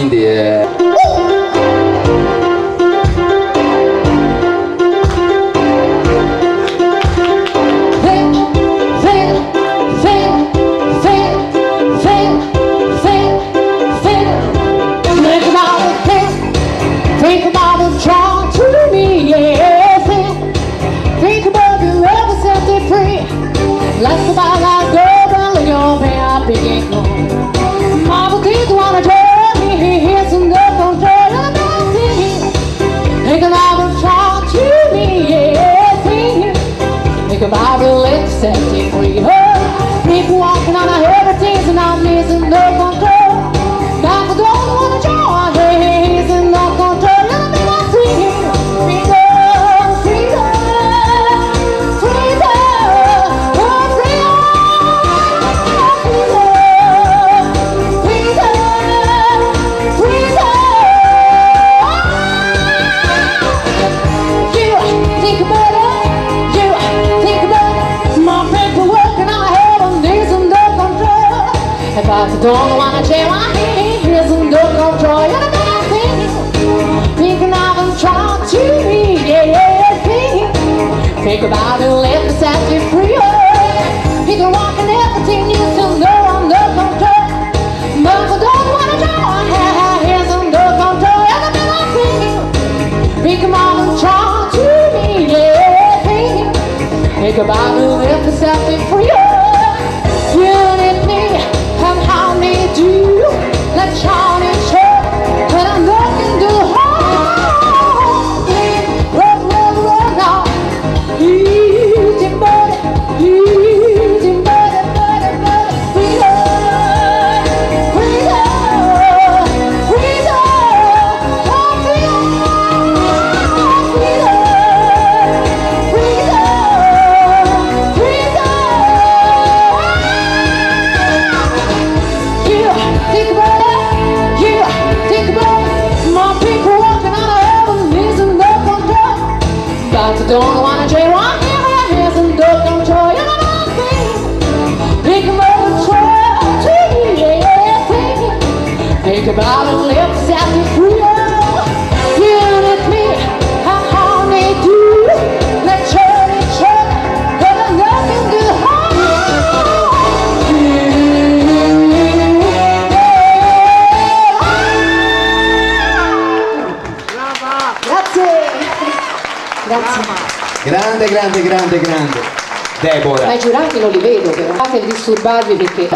いい。Don't wanna change my hand, there's no control. Know what I think? Of them trying to be, yeah, yeah, think. Think about it, let me set you free. Oh, you can walk in everything you still know I'm control. But I don't wanna join, here's no control. Know what I think? Them trying to be, yeah, think. Think about it, let me set you free. Oh, Grazie. Grande, grande, grande, grande. Deborah. Ma i giurati non li vedo però. Fate disturbarvi perché